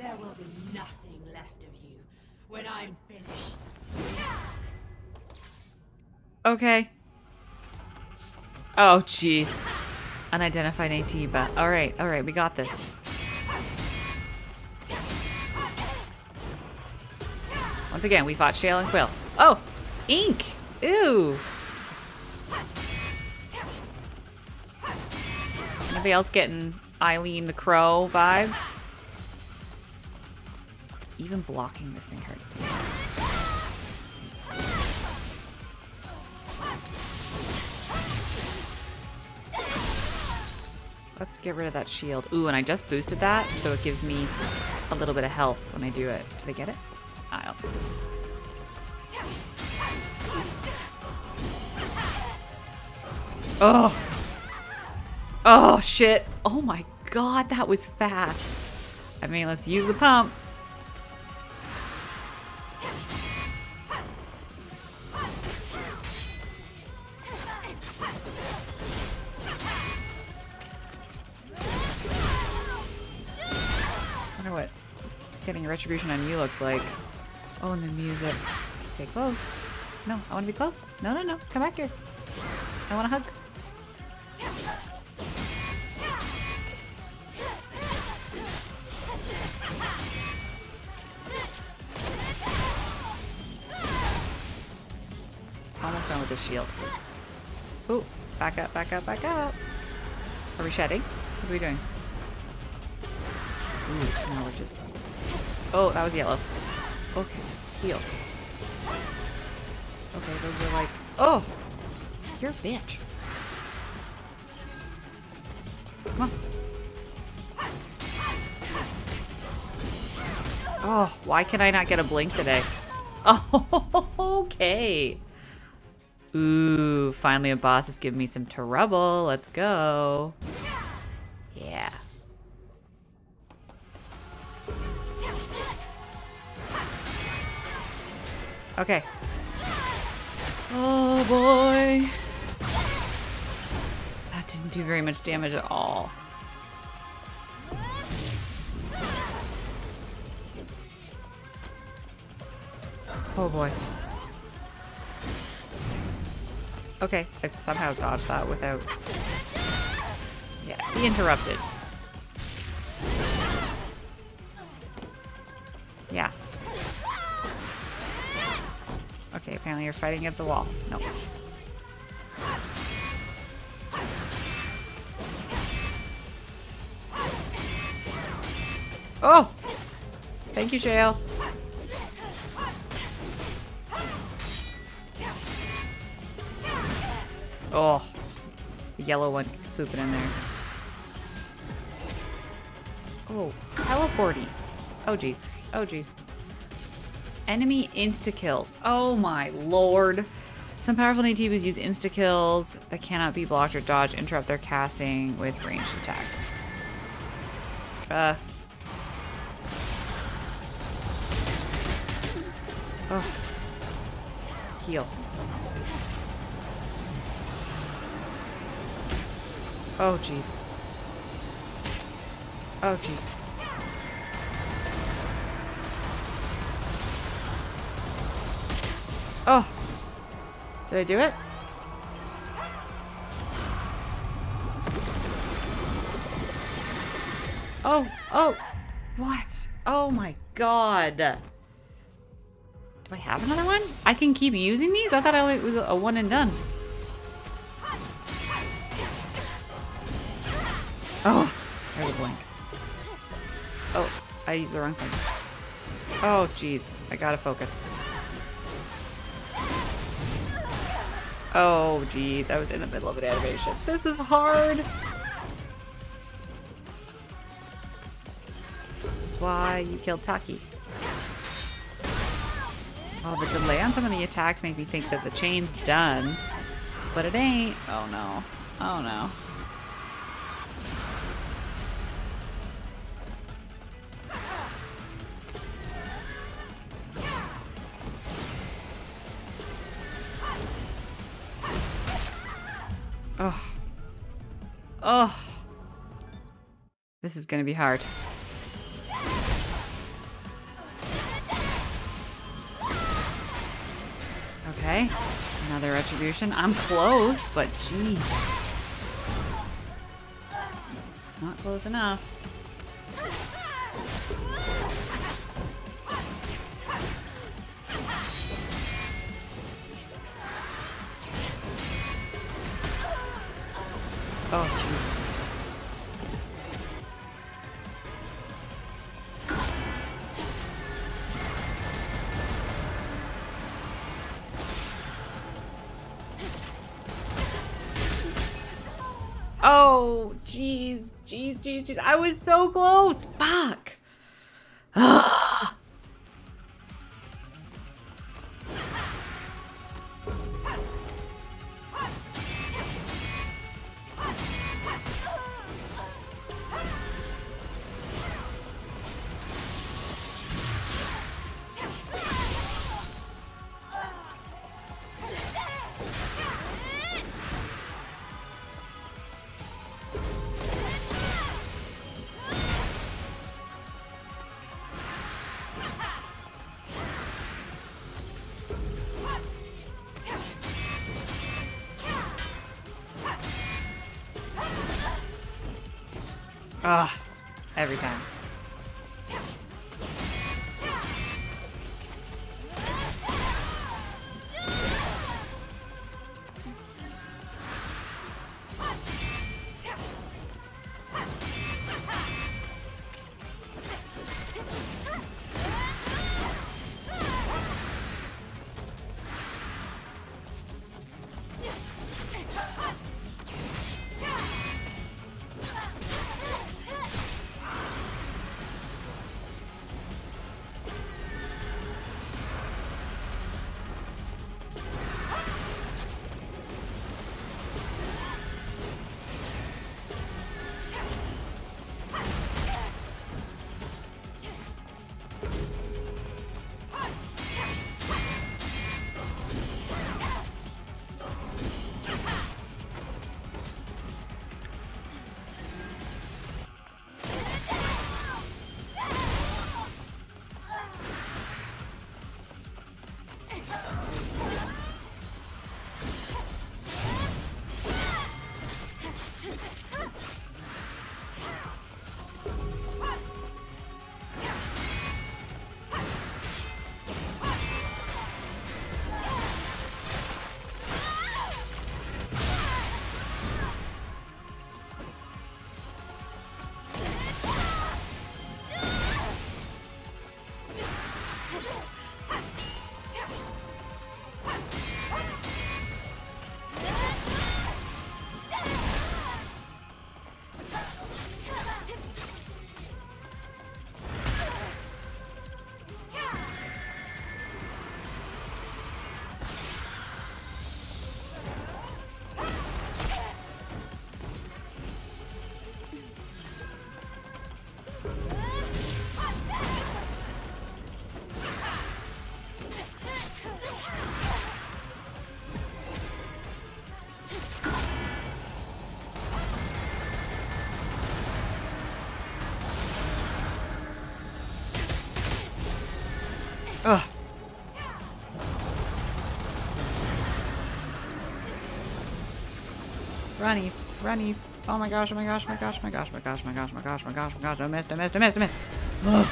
There will be nothing left of you when I'm finished. Okay. Oh, jeez. Unidentified AT, but alright, alright, we got this. Once again, we fought Shale and Quill. Oh! Ink! Ooh! Anybody else getting Eileen the Crow vibes? Even blocking this thing hurts me. Let's get rid of that shield. Ooh, and I just boosted that, so it gives me a little bit of health when I do it. Did I get it? Ah, I don't think so. Oh. Oh, shit. Oh my god, that was fast. I mean, let's use the pump. Wonder what getting retribution on you looks like. Oh, and the music. Stay close. No, I want to be close. No, no, no. Come back here. I want a hug. Almost done with this shield. Ooh, back up, back up, back up. Are we shedding? What are we doing? Ooh, now we're just... Oh, that was yellow. Okay, heal. Okay, those are like... Oh! You're a bitch. Come on. Oh, why can I not get a blink today? Oh, okay. Ooh, finally a boss is giving me some trouble. Let's go. Yeah. Okay. Oh boy. That didn't do very much damage at all. Oh boy. Okay, I somehow dodged that without... Yeah, he interrupted. You're fighting against a wall. Nope. Oh! Thank you, Shale. Oh. The yellow one swooping in there. Oh, teleporties. Oh, jeez. Oh, jeez. Enemy insta-kills. Oh my lord. Some powerful Naytibas use insta-kills that cannot be blocked or dodged, interrupt their casting with ranged attacks. Uh. Oh. Heal. Oh, jeez. Oh, jeez. Oh. Did I do it? Oh, oh. What? Oh my god. Do I have another one? I can keep using these? I thought I was a one and done. Oh, there's a blink. Oh, I used the wrong thing. Oh, jeez. I gotta focus. Oh, jeez. I was in the middle of an animation. This is hard. That's why you killed Tachy. Oh, the delay on some of the attacks made me think that the chain's done. But it ain't. Oh, no. Oh, no. Ugh. Ugh. This is gonna be hard. Okay. Another retribution. I'm close, but jeez. Not close enough. Jeez. I was so close. Ugh, every time. Ugh. Runny, runny. Oh my gosh, oh my gosh, my gosh, my gosh, my gosh, my gosh, my gosh, my gosh, my gosh. I missed, I missed, I missed, I missed. Ugh.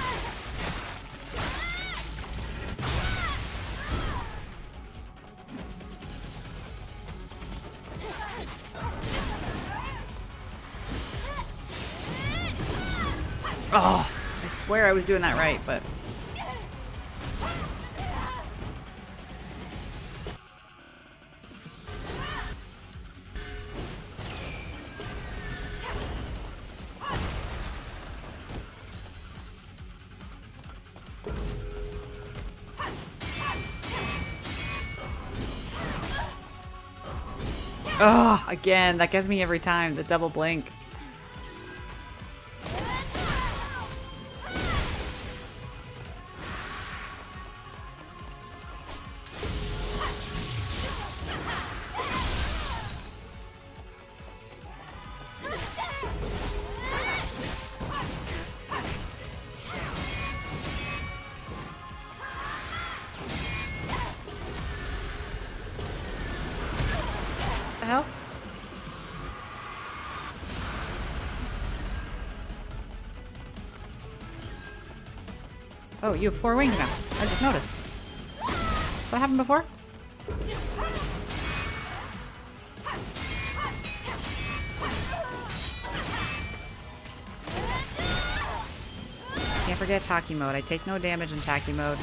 Oh, I swear I was doing that right, but... Oh, again, that gets me every time, the double blink. Ow. Oh, you have four wings now. I just noticed. Has that happened before? Can't forget Tachy mode. I take no damage in Tachy mode.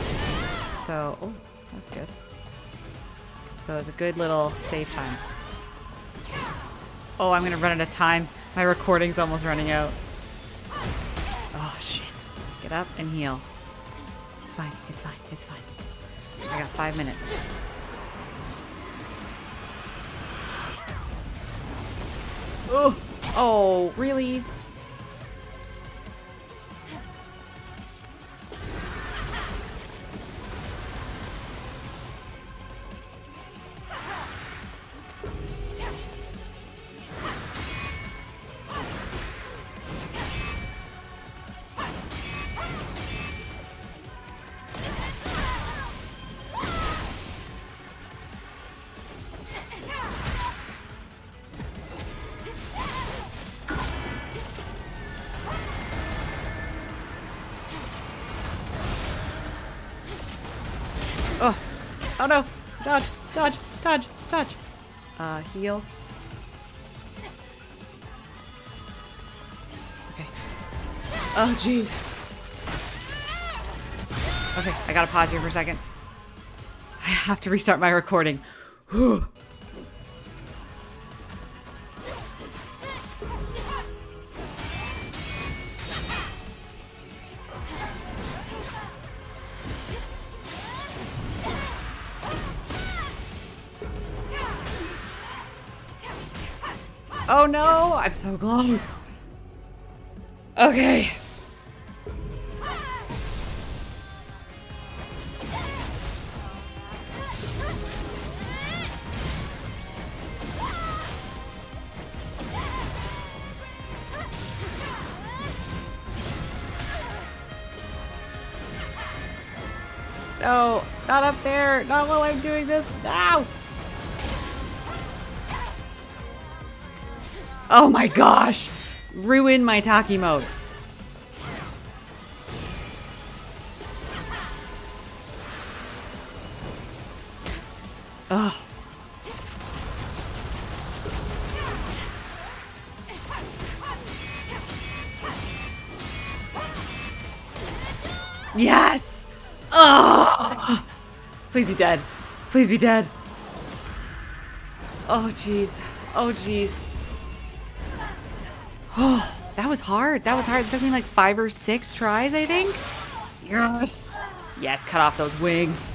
So, oh, that's good. So it's a good little save time. Oh, I'm gonna run out of time. My recording's almost running out. Oh, shit. Get up and heal. It's fine. It's fine. It's fine. I got five minutes. Oh, oh, really? Oh no! Dodge, dodge, dodge, dodge. Uh, heal. Okay. Oh, jeez. Okay, I gotta pause here for a second. I have to restart my recording. Whew. Oh no! I'm so close. Okay. No, not up there. Not while I'm doing this. No! Oh my gosh! Ruin my Tachy mode. Ugh. Yes! Oh! Please be dead. Please be dead. Oh, jeez. Oh, jeez. Oh, that was hard. That was hard. It took me like five or six tries, I think. Yes. Yes, cut off those wings.